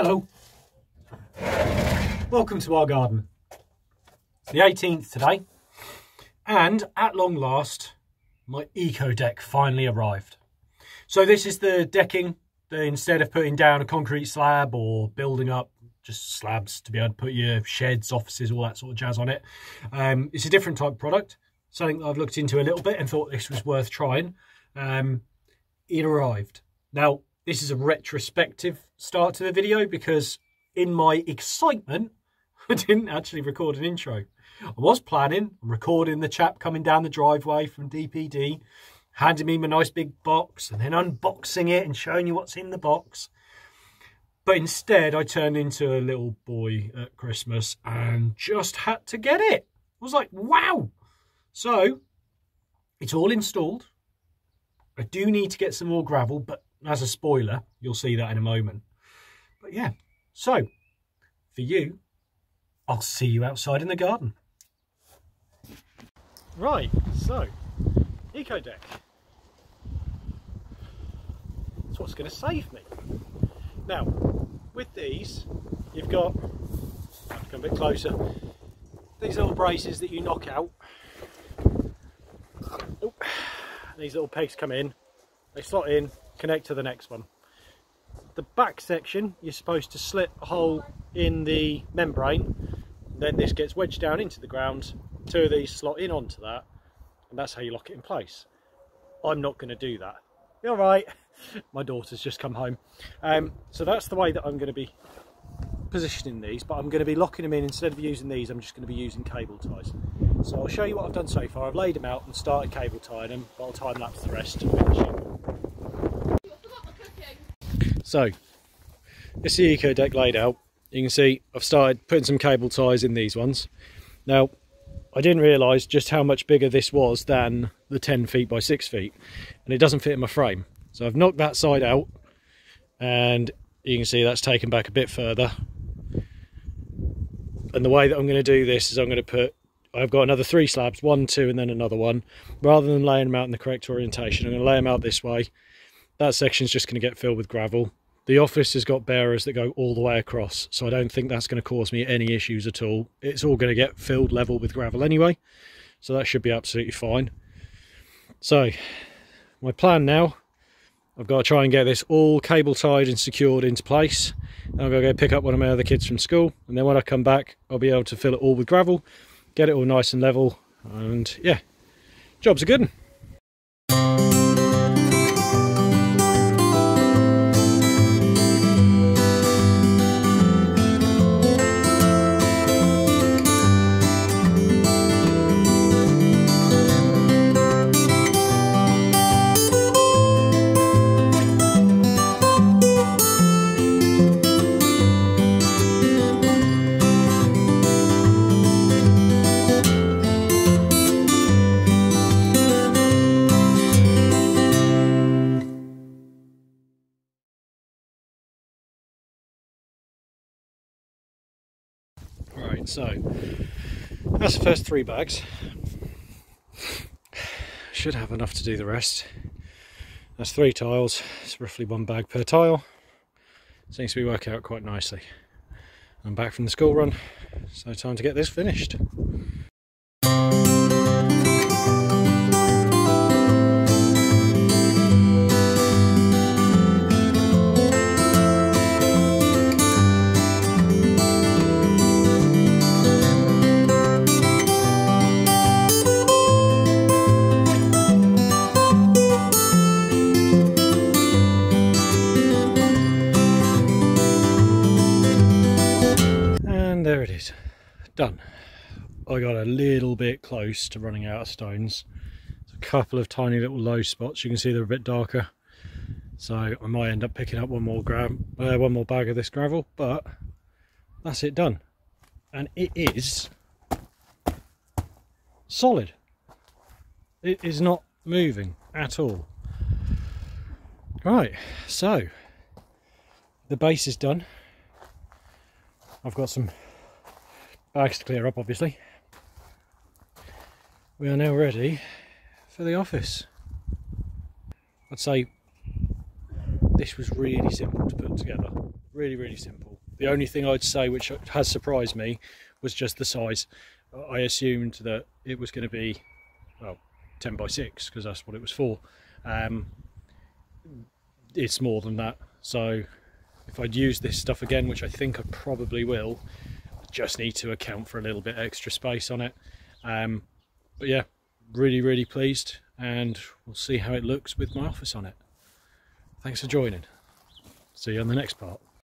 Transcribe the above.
Hello. Welcome to our garden. It's the 18th today, and at long last, my eco deck finally arrived. So this is the decking that instead of putting down a concrete slab or building up just slabs to be able to put your sheds, offices, all that sort of jazz on it. Um, it's a different type of product, something that I've looked into a little bit and thought this was worth trying. Um, it arrived. Now, this is a retrospective start to the video because in my excitement, I didn't actually record an intro. I was planning recording the chap coming down the driveway from DPD, handing me my nice big box and then unboxing it and showing you what's in the box. But instead, I turned into a little boy at Christmas and just had to get it. I was like, wow. So it's all installed. I do need to get some more gravel, but as a spoiler, you'll see that in a moment. But yeah, so for you, I'll see you outside in the garden. Right, so Eco Deck. That's what's going to save me. Now, with these, you've got, come a bit closer, these little braces that you knock out. Oh, these little pegs come in, they slot in, connect to the next one. The back section, you're supposed to slit a hole in the membrane, then this gets wedged down into the ground, two of these slot in onto that, and that's how you lock it in place. I'm not going to do that. You're right, my daughter's just come home. Um, so that's the way that I'm going to be positioning these, but I'm going to be locking them in, instead of using these, I'm just going to be using cable ties. So I'll show you what I've done so far. I've laid them out and started cable tying them, but I'll time lapse the rest to finish so, this is the Eco Deck laid out. You can see I've started putting some cable ties in these ones. Now, I didn't realise just how much bigger this was than the 10 feet by 6 feet. And it doesn't fit in my frame. So I've knocked that side out. And you can see that's taken back a bit further. And the way that I'm going to do this is I'm going to put I've got another three slabs, one, two, and then another one. Rather than laying them out in the correct orientation, I'm going to lay them out this way. That section's just going to get filled with gravel. The office has got bearers that go all the way across, so I don't think that's going to cause me any issues at all. It's all going to get filled level with gravel anyway, so that should be absolutely fine. So, my plan now, I've got to try and get this all cable tied and secured into place. I'm going to go pick up one of my other kids from school, and then when I come back, I'll be able to fill it all with gravel, get it all nice and level, and yeah, job's a good one. So that's the first three bags. Should have enough to do the rest. That's three tiles, it's roughly one bag per tile. Seems to be working out quite nicely. I'm back from the school run, so time to get this finished. Done. I got a little bit close to running out of stones. A couple of tiny little low spots. You can see they're a bit darker. So I might end up picking up one more gram, uh, one more bag of this gravel, but that's it done. And it is solid. It is not moving at all. Right, so the base is done. I've got some bags to clear up obviously. We are now ready for the office. I'd say this was really simple to put together. really, really simple. The only thing I'd say which has surprised me was just the size. I assumed that it was going to be, well, 10 by 6 because that's what it was for. Um, it's more than that. So if I'd use this stuff again, which I think I probably will, just need to account for a little bit extra space on it. Um, but yeah, really, really pleased and we'll see how it looks with my office on it. Thanks for joining. See you on the next part.